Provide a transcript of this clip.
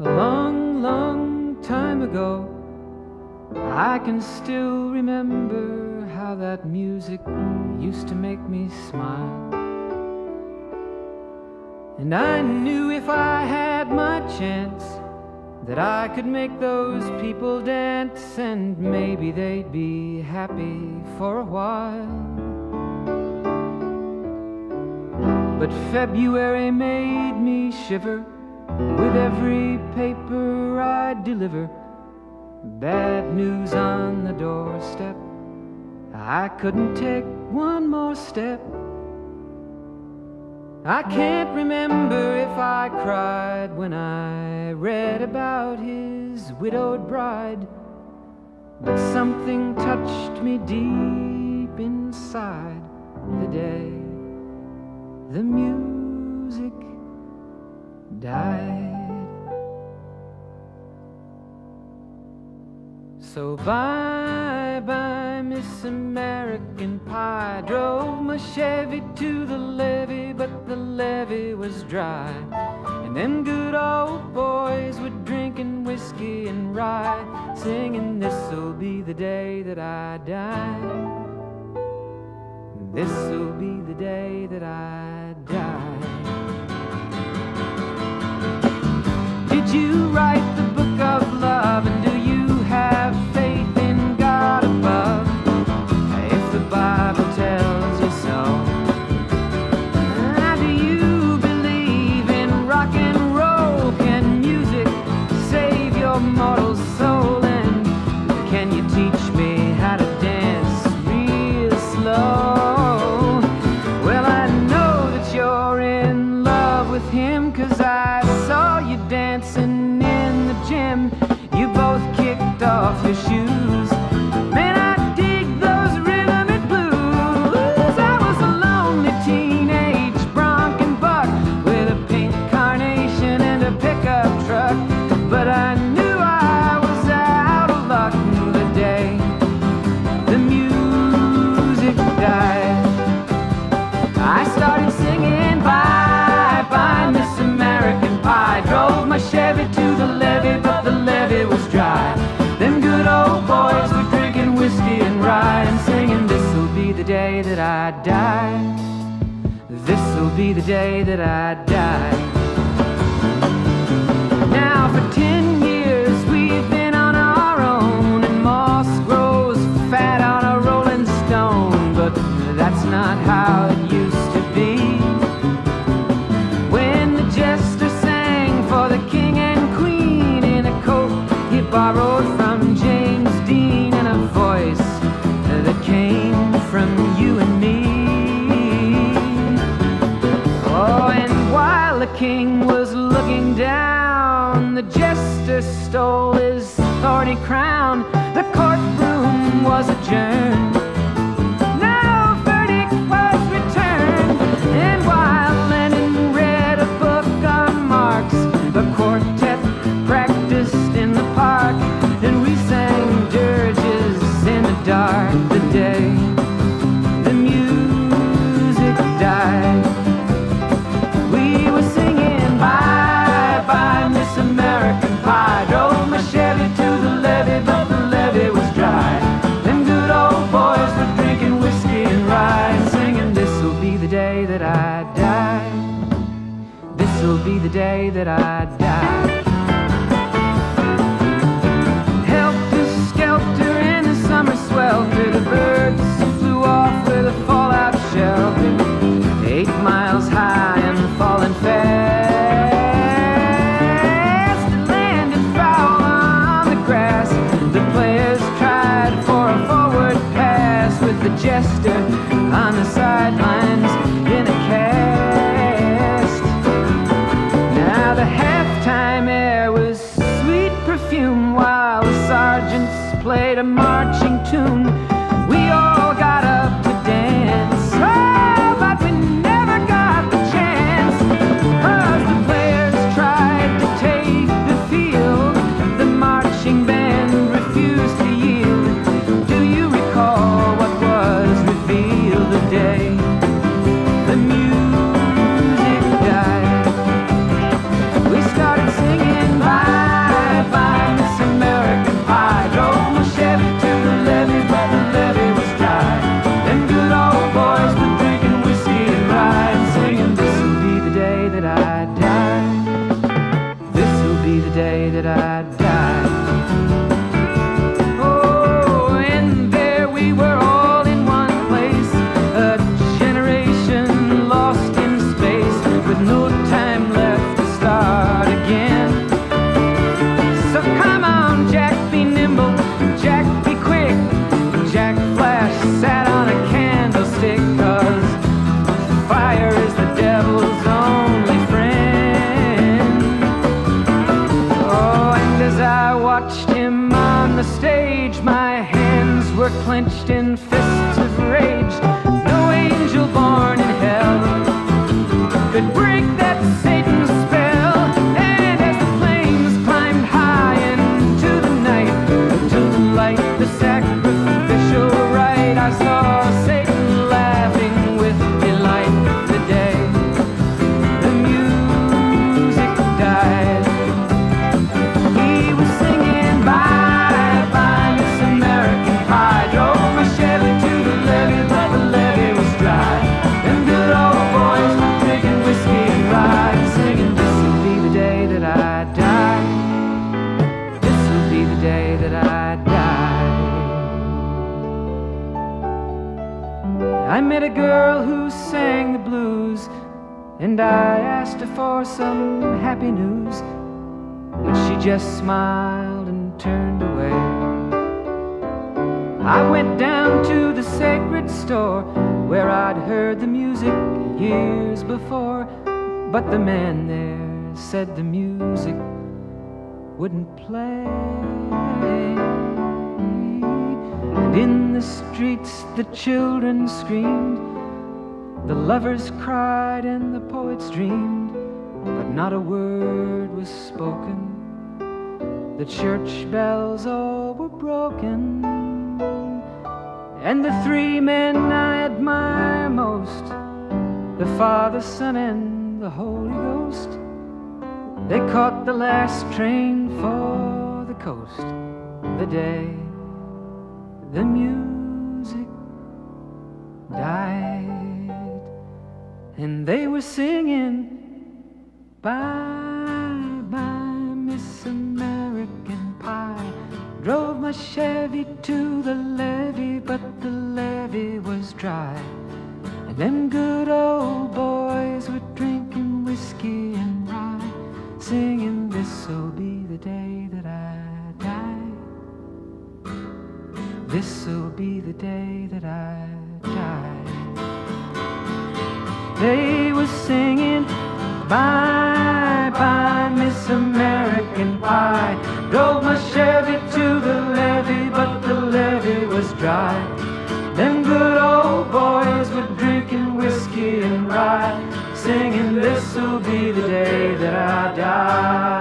A long, long time ago, I can still remember how that music used to make me smile. And I knew if I had my chance that I could make those people dance and maybe they'd be happy for a while. But February made me shiver. With every paper I deliver, bad news on the doorstep. I couldn't take one more step. I can't remember if I cried when I read about his widowed bride, but something touched me deep inside the day. The music died. So bye bye, Miss American Pie. Drove my Chevy to the levee, but the levee was dry. And them good old boys were drinking whiskey and rye, singing, This'll be the day that I die. This'll be the day that I die. you write the book of day that I die. the jester stole his thorny crown. The courtroom was adjourned. protesting on the sideline. I die. This'll be the day that I die. I met a girl who sang the blues, and I asked her for some happy news. But she just smiled and turned away. I went down to the sacred store where I'd heard the music years before. But the man there said the music wouldn't play. And in the streets the children screamed, the lovers cried, and the poets dreamed but not a word was spoken. The church bells all were broken, and the three men I admire most the Father, Son, and the Holy Ghost they caught the last train for the coast the day the music died, and they were singing. Bye bye, Miss American Pie. Drove my Chevy to the levee, but the levee was dry. And them good old boys were drinking whiskey This'll be the day that I die. They were singing, Bye bye, Miss American Pie. Drove my Chevy to the levee, but the levee was dry. Them good old boys were drinking whiskey and rye, singing, This'll be the day that I die.